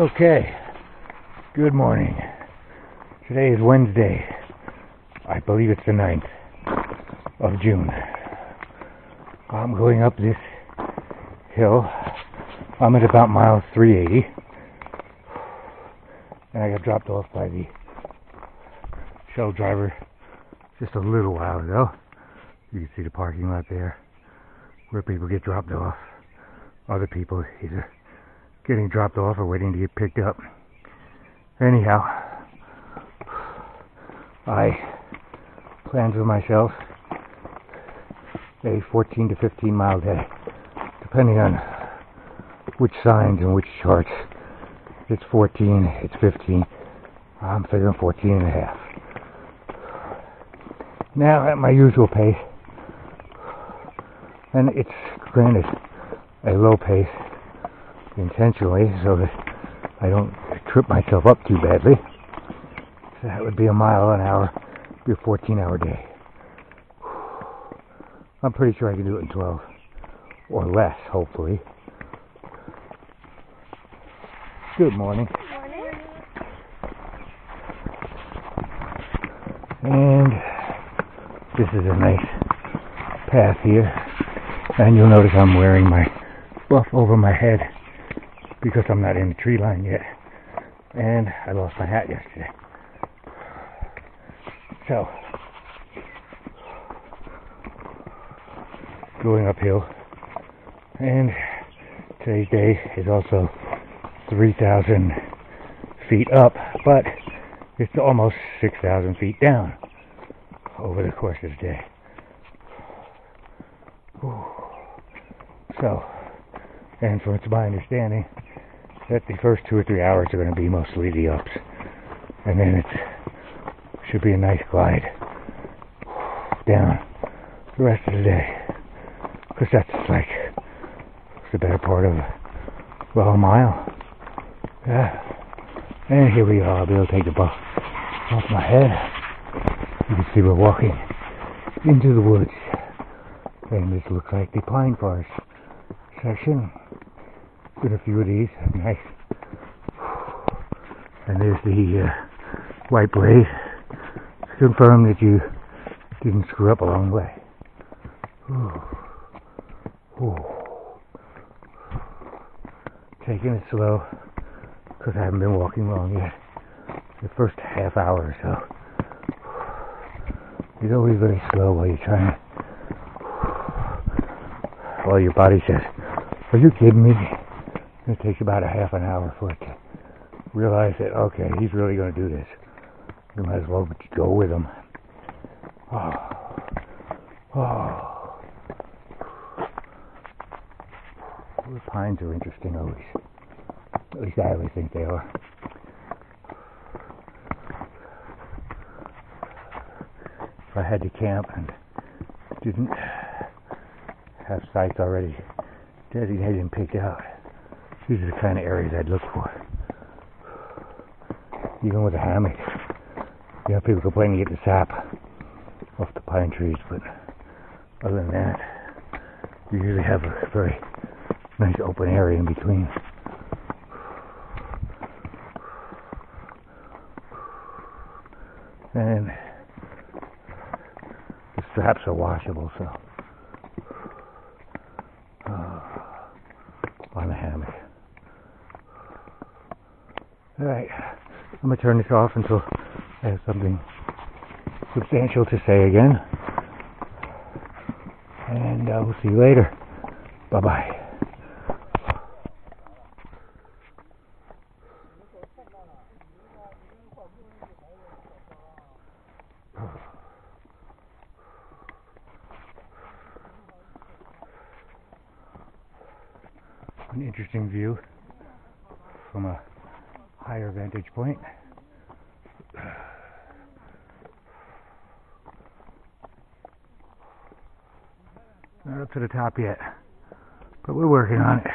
Okay, good morning. Today is Wednesday. I believe it's the 9th of June. I'm going up this hill. I'm at about mile 380. And I got dropped off by the shuttle driver just a little while ago. You can see the parking lot there where people get dropped off. Other people either getting dropped off or waiting to get picked up. Anyhow, I planned for myself a 14 to 15 mile day, depending on which signs and which charts. It's 14, it's 15. I'm figuring 14 and a half. Now at my usual pace, and it's granted a low pace intentionally so that I don't trip myself up too badly. So that would be a mile an hour, be a 14 hour day. I'm pretty sure I can do it in 12 or less, hopefully. Good morning. And this is a nice path here. And you'll notice I'm wearing my buff over my head because I'm not in the tree line yet. And I lost my hat yesterday. So, going uphill. And today's day is also 3,000 feet up, but it's almost 6,000 feet down over the course of the day. So, and from my understanding, that the first two or three hours are going to be mostly the ups, and then it should be a nice glide down the rest of the day, because that's like the better part of well a mile. Yeah. And here we are. I'll be able to take the buff off my head. You can see we're walking into the woods. And this looks like the pine forest section. Been a few of these. Nice. And there's the uh, white blaze. Confirm that you didn't screw up along the way. Ooh. Ooh. Taking it slow because I haven't been walking long yet. The first half hour or so. It's always very slow while you're trying. While your body says, Are you kidding me? It takes about a half an hour for it to realize that, okay, he's really going to do this. You might as well go with him. Oh. Oh. The pines are interesting always. At least I always think they are. If I had to camp and didn't have sites already designated and picked out, these are the kind of areas I'd look for. Even with a hammock. You know, people complain you get the sap off the pine trees, but other than that, you usually have a very nice open area in between. And the straps are washable, so uh, on the hammock. All right, I'm gonna turn this off until I have something substantial to say again. And uh, we'll see you later. Bye bye. An interesting view from a higher vantage point. Not up to the top yet, but we're working on it.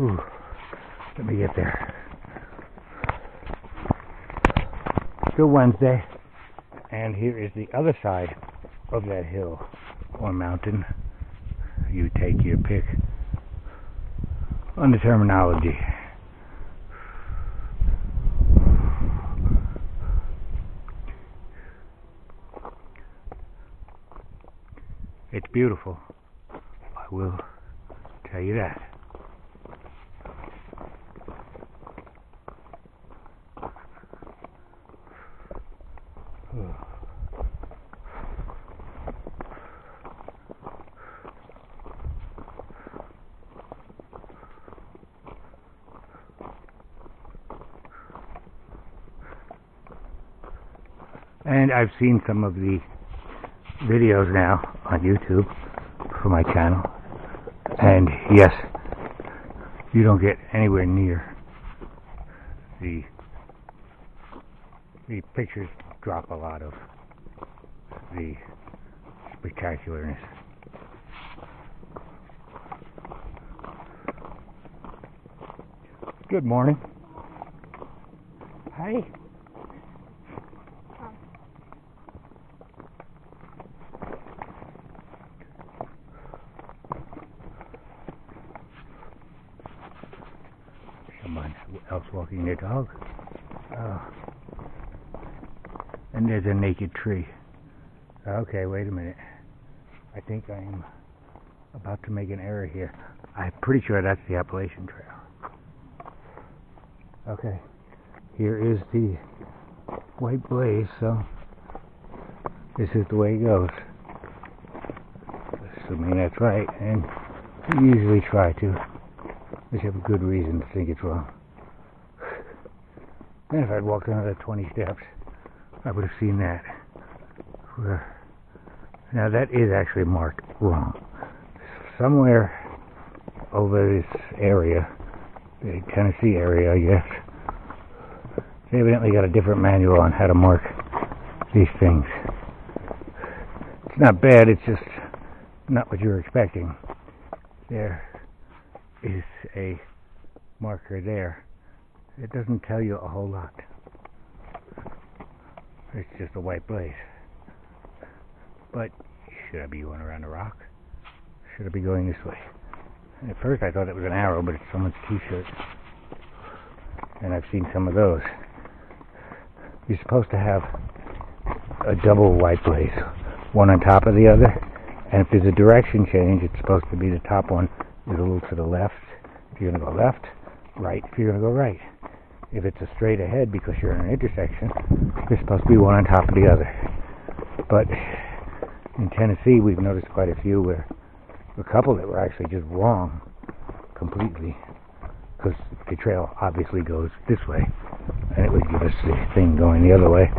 Ooh, let me get there. Still Wednesday, and here is the other side of that hill or mountain. You take your pick on the terminology. It's beautiful. I will tell you that. And I've seen some of the videos now on YouTube for my channel. And yes, you don't get anywhere near the the pictures drop a lot of the spectacularness. Good morning. Hi. Walking their dog. Oh. And there's a naked tree. Okay, wait a minute. I think I'm about to make an error here. I'm pretty sure that's the Appalachian Trail. Okay, here is the white blaze, so this is the way it goes. Assuming that's right, and we usually try to. You have a good reason to think it's wrong. And if I'd walked another 20 steps, I would have seen that. Now that is actually marked wrong. Somewhere over this area, the Tennessee area, I guess, they evidently got a different manual on how to mark these things. It's not bad, it's just not what you're expecting. There is a marker there. It doesn't tell you a whole lot. It's just a white blaze. But should I be going around the rock? Should I be going this way? And at first I thought it was an arrow, but it's someone's t-shirt. And I've seen some of those. You're supposed to have a double white blaze, one on top of the other. And if there's a direction change, it's supposed to be the top one is a little to the left. If you're going to go left, right if you're going to go right. If it's a straight ahead because you're in an intersection, there's supposed to be one on top of the other. But in Tennessee, we've noticed quite a few where a couple that were actually just wrong completely because the trail obviously goes this way and it would give us the thing going the other way,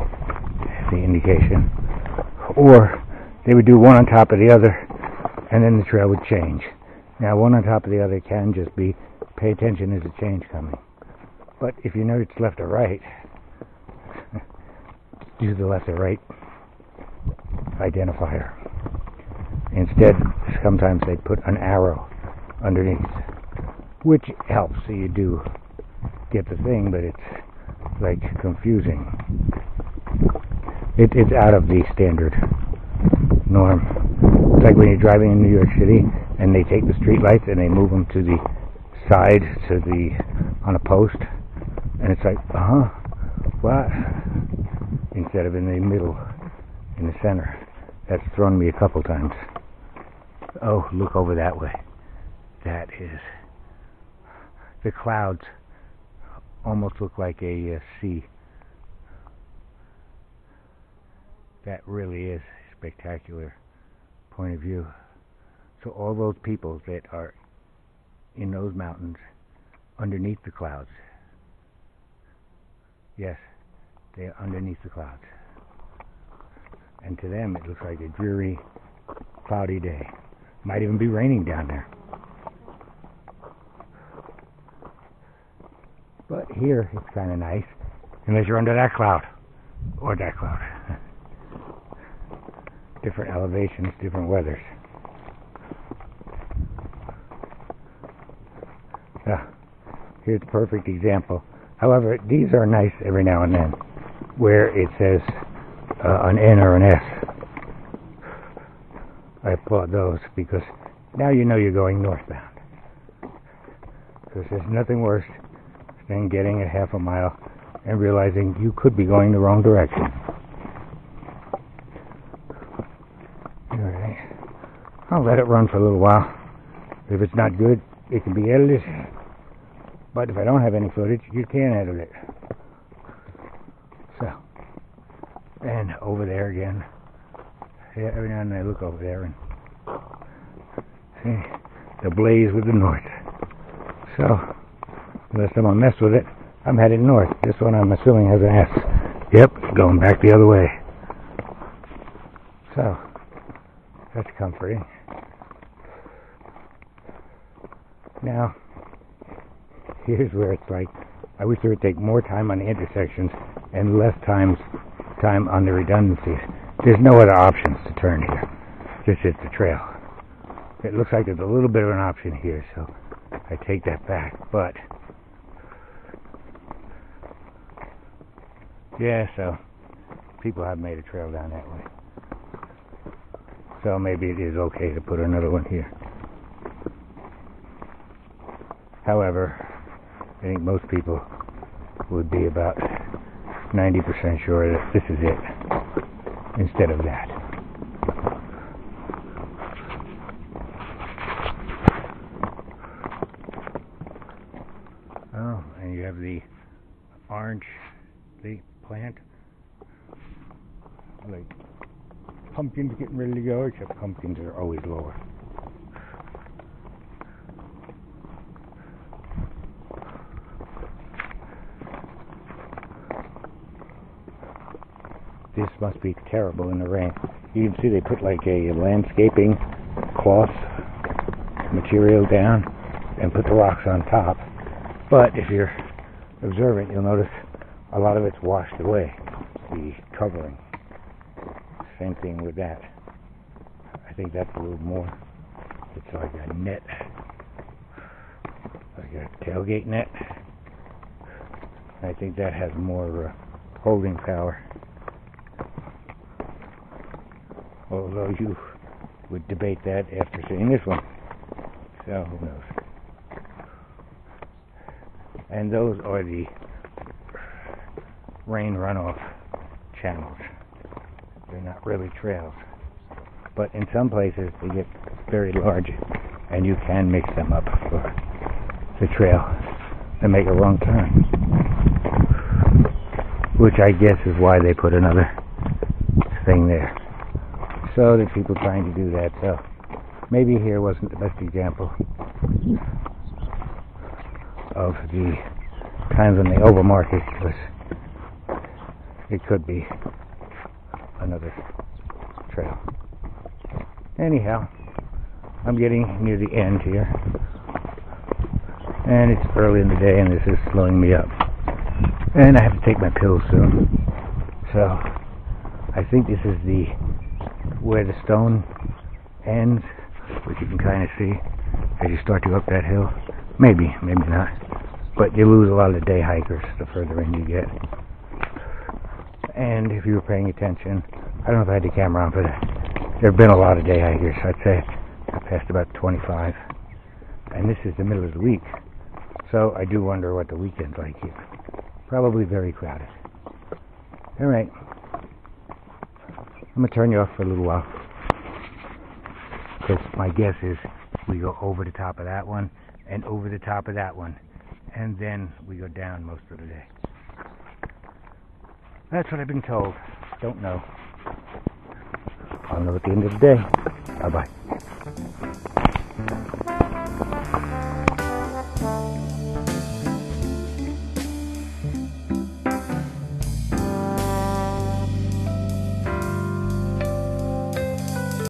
the indication. Or they would do one on top of the other and then the trail would change. Now, one on top of the other can just be pay attention, there's a change coming. But if you know it's left or right, use the left or right identifier. Instead, sometimes they put an arrow underneath, which helps so you do get the thing, but it's like confusing. It, it's out of the standard norm. It's like when you're driving in New York City and they take the street lights and they move them to the side, to the on a post, and it's like, uh huh, what? Instead of in the middle, in the center. That's thrown me a couple times. Oh, look over that way. That is. The clouds almost look like a uh, sea. That really is a spectacular point of view. So all those people that are in those mountains underneath the clouds. Yes, they are underneath the clouds. And to them it looks like a dreary, cloudy day. Might even be raining down there. But here it's kind of nice, unless you're under that cloud or that cloud. different elevations, different weathers. Yeah, here's a perfect example. However, these are nice every now and then, where it says uh, an N or an S. I applaud those because Now you know you're going northbound. Because there's nothing worse than getting a half a mile and realizing you could be going the wrong direction. Alright. I'll let it run for a little while. If it's not good, it can be edited. But if I don't have any footage, you can edit it. So, and over there again. Yeah, every now and then I look over there and see the blaze with the north. So, unless someone mess with it, I'm heading north. This one I'm assuming has an S. Yep, going back the other way. So, that's comforting. Now, here's where it's like, I wish there would take more time on the intersections and less times time on the redundancies. There's no other options to turn here. Just hit the trail. It looks like there's a little bit of an option here, so I take that back. But yeah, so people have made a trail down that way. So maybe it is okay to put another one here. However, I think most people would be about 90% sure that this is it instead of that. Oh, and you have the orange, the plant, like pumpkins getting ready to go, except pumpkins are always lower. This must be terrible in the rain. You can see they put like a landscaping cloth material down and put the rocks on top. But if you're observant, you'll notice a lot of it's washed away, the covering. Same thing with that. I think that's a little more. It's like a net, like a tailgate net. I think that has more uh, holding power. Although you would debate that after seeing this one. So who knows? And those are the rain runoff channels. They're not really trails. But in some places they get very large and you can mix them up for the trail and make a wrong turn. Which I guess is why they put another thing there. So there's people trying to do that. So maybe here wasn't the best example of the times when they overmark it because it could be another trail. Anyhow, I'm getting near the end here. And it's early in the day and this is slowing me up. And I have to take my pills soon. So, I think this is the where the stone ends, which you can kind of see as you start to go up that hill. Maybe, maybe not. But you lose a lot of the day hikers the further in you get. And if you were paying attention, I don't know if I had the camera on but. There have been a lot of day hikers. I'd say I passed about 25. And this is the middle of the week. So I do wonder what the weekend's like here. Probably very crowded. All right. I'm going to turn you off for a little while. Because my guess is we go over the top of that one and over the top of that one. And then we go down most of the day. That's what I've been told. Don't know. I'll know at the end of the day. Bye bye.